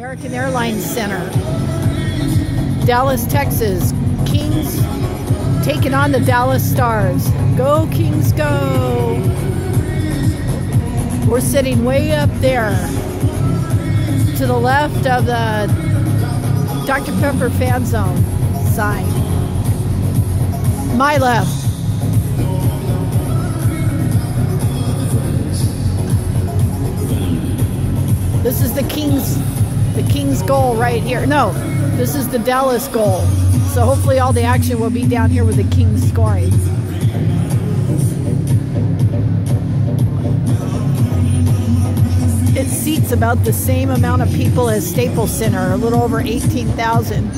American Airlines Center, Dallas, Texas. Kings taking on the Dallas Stars. Go, Kings, go! We're sitting way up there to the left of the Dr. Pepper fan zone sign. My left. This is the Kings the Kings goal right here. No, this is the Dallas goal. So hopefully all the action will be down here with the Kings scoring. It seats about the same amount of people as Staples Center, a little over 18,000.